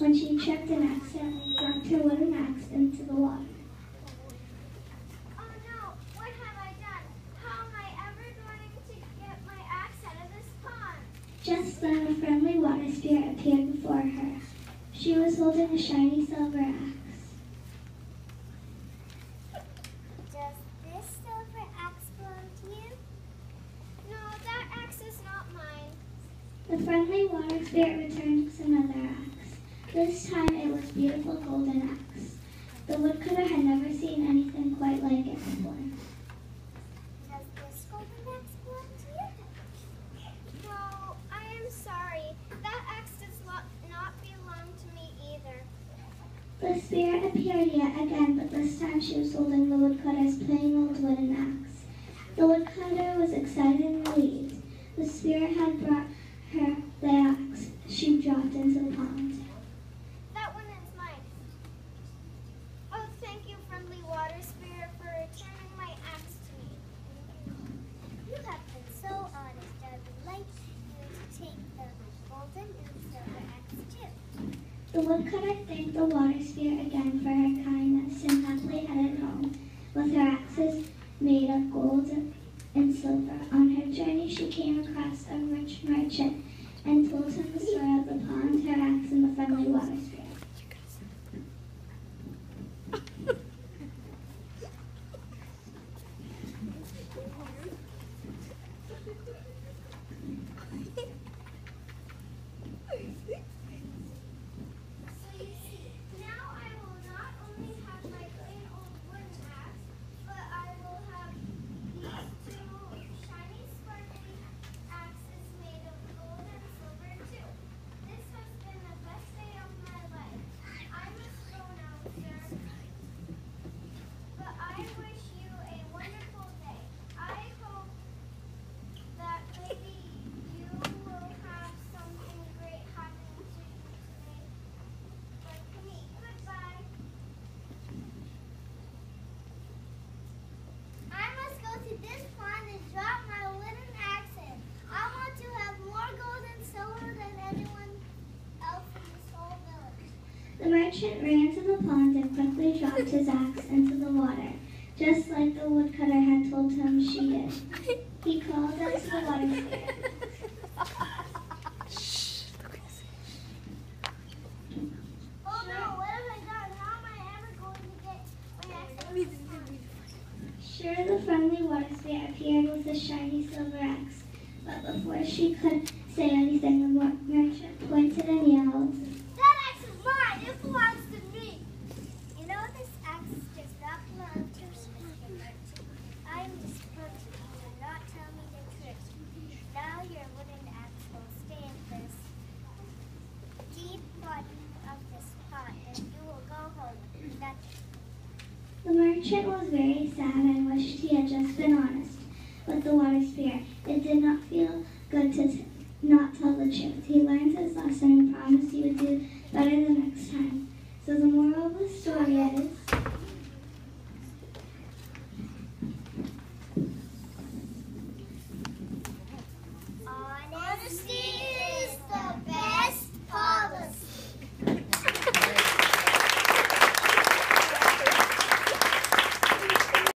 when she tripped and accidentally dropped her wooden axe into the water. Oh no, what have I done? How am I ever going to get my axe out of this pond? Just then a friendly water spirit appeared before her. She was holding a shiny silver axe. Does this silver axe belong to you? No, that axe is not mine. The friendly water spirit returned with another axe. This time it was beautiful golden axe. The woodcutter had never seen anything quite like it before. Does this golden axe belong to you? No, I am sorry. That axe does not, not belong to me either. The spirit appeared yet again, but this time she was holding the woodcutter's plain old wooden axe. The woodcutter was excited and relieved. The spirit had brought her the axe she dropped into the pond. The woodcutter thanked the water spirit again for her kindness and happily headed home with her axes made of gold and silver. On her journey, she came across a rich merchant and told him the story of the pond, her axe, and the friendly water spirit. So you see, now I will not only have my plain old wooden axe, but I will have these two shiny, sparkly axes made of gold and silver too. This has been the best day of my life. I must go now, sir. But I wish you a wonderful day. I hope that maybe you will have something great happen to you today. Like me. Goodbye. I must go to this pond and drop my wooden axe in. I want to have more gold and silver than anyone else in this whole village. The merchant ran to the pond and quickly dropped his axe into the water, just like the woodcutter had told him she did. He called out to the water spirit. Oh no, what have I done? How am I ever going to get my axe out of this pond? Sure, the friendly water spirit appeared with a shiny silver axe, but before she could say anything, the mer- merchant pointed and yelled, The merchant was very sad and wished he had just been honest with the water spirit. It did not feel good to not tell the truth. He learned his lesson and promised he would do better the next time. So the moral of the story is